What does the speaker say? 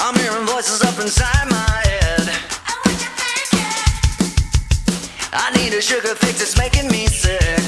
I'm hearing voices up inside my head. I need a sugar fix, it's making me sick.